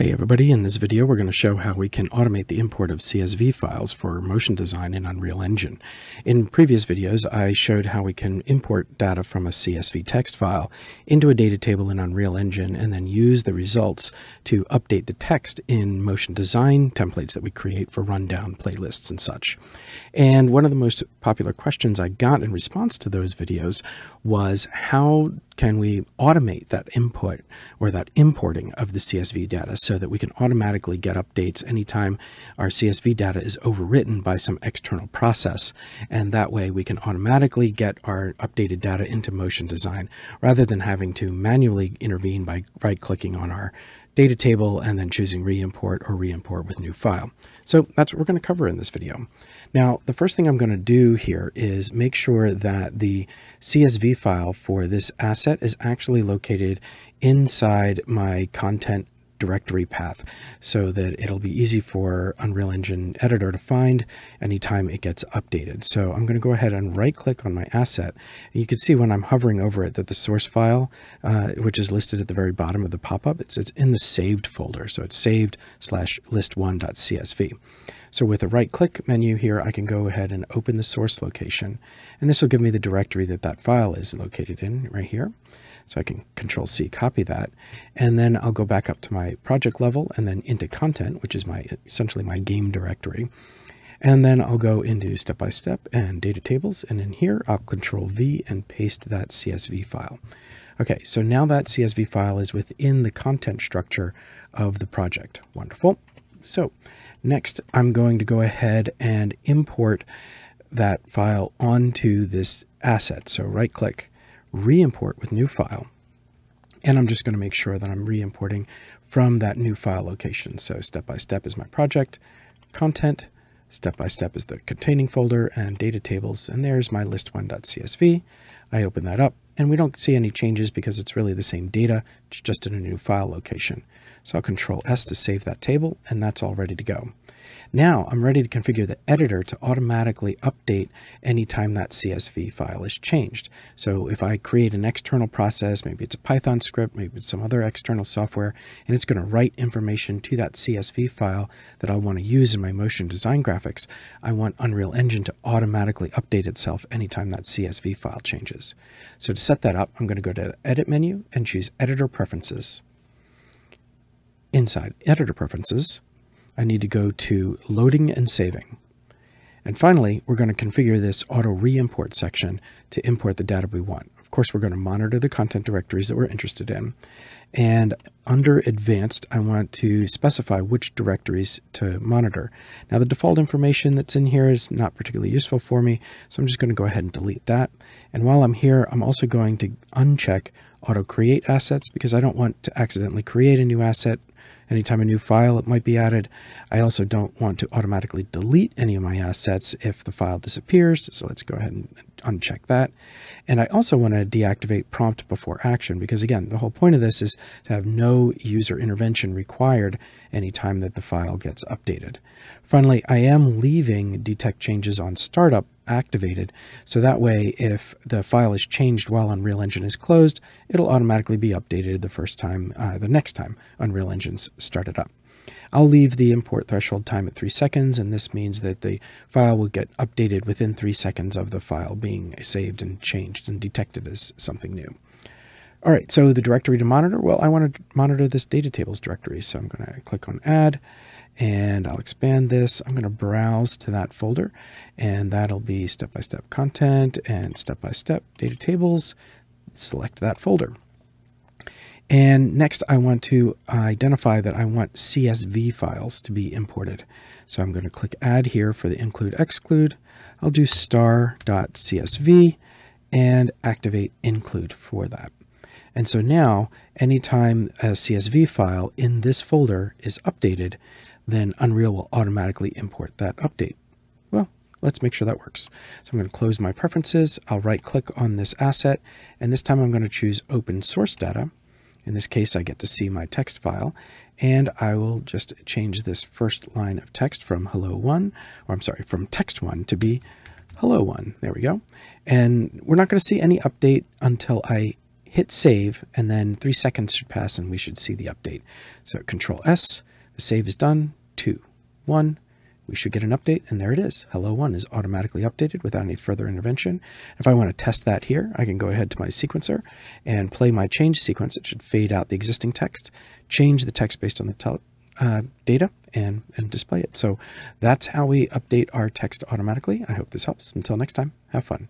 Hey everybody, in this video we're going to show how we can automate the import of CSV files for motion design in Unreal Engine. In previous videos I showed how we can import data from a CSV text file into a data table in Unreal Engine and then use the results to update the text in motion design templates that we create for rundown playlists and such. And one of the most popular questions I got in response to those videos was how can we automate that input or that importing of the CSV data so that we can automatically get updates anytime our CSV data is overwritten by some external process. And that way we can automatically get our updated data into motion design rather than having to manually intervene by right clicking on our data table and then choosing re-import or re-import with new file. So that's what we're going to cover in this video. Now, the first thing I'm going to do here is make sure that the CSV file for this asset is actually located inside my content directory path so that it'll be easy for Unreal Engine editor to find anytime it gets updated. So I'm going to go ahead and right click on my asset. You can see when I'm hovering over it that the source file, uh, which is listed at the very bottom of the pop-up, it's, it's in the saved folder. So it's saved slash list1.csv. So with a right click menu here, I can go ahead and open the source location. And this will give me the directory that that file is located in right here. So I can control C, copy that. And then I'll go back up to my project level and then into content, which is my essentially my game directory. And then I'll go into step by step and data tables. And in here, I'll control V and paste that CSV file. Okay, so now that CSV file is within the content structure of the project. Wonderful. So next, I'm going to go ahead and import that file onto this asset. So right click, re-import with new file. And I'm just going to make sure that I'm re-importing from that new file location. So step by step is my project, content, step by step is the containing folder and data tables. And there's my list1.csv. I open that up and we don't see any changes because it's really the same data, it's just in a new file location. So I'll control S to save that table and that's all ready to go. Now I'm ready to configure the editor to automatically update anytime that CSV file is changed. So if I create an external process, maybe it's a Python script, maybe it's some other external software, and it's going to write information to that CSV file that I want to use in my motion design graphics, I want Unreal Engine to automatically update itself anytime that CSV file changes. So to set that up, I'm going to go to the Edit menu and choose Editor Preferences. Inside Editor Preferences, I need to go to loading and saving. And finally, we're going to configure this auto re-import section to import the data we want. Of course, we're going to monitor the content directories that we're interested in. And under advanced, I want to specify which directories to monitor. Now the default information that's in here is not particularly useful for me, so I'm just going to go ahead and delete that. And while I'm here, I'm also going to uncheck auto create assets because I don't want to accidentally create a new asset anytime a new file it might be added. I also don't want to automatically delete any of my assets if the file disappears. So let's go ahead and uncheck that. And I also want to deactivate prompt before action because again, the whole point of this is to have no user intervention required anytime that the file gets updated. Finally, I am leaving detect changes on startup activated. So that way, if the file is changed while Unreal Engine is closed, it'll automatically be updated the first time, uh, the next time Unreal Engine's started up. I'll leave the import threshold time at three seconds, and this means that the file will get updated within three seconds of the file being saved and changed and detected as something new. All right, so the directory to monitor, well, I want to monitor this data tables directory, so I'm going to click on add, and I'll expand this. I'm going to browse to that folder and that'll be step-by-step -step content and step-by-step -step data tables. Select that folder. And next I want to identify that I want CSV files to be imported. So I'm going to click add here for the include exclude. I'll do star.csv and activate include for that. And so now anytime a CSV file in this folder is updated, then Unreal will automatically import that update. Well, let's make sure that works. So I'm going to close my preferences. I'll right click on this asset, and this time I'm going to choose open source data. In this case, I get to see my text file, and I will just change this first line of text from hello one, or I'm sorry, from text one to be hello one. There we go. And we're not going to see any update until I hit save, and then three seconds should pass and we should see the update. So Control S, the save is done, two, one, we should get an update, and there it is. Hello 1 is automatically updated without any further intervention. If I want to test that here, I can go ahead to my sequencer and play my change sequence. It should fade out the existing text, change the text based on the uh, data, and, and display it. So that's how we update our text automatically. I hope this helps. Until next time, have fun.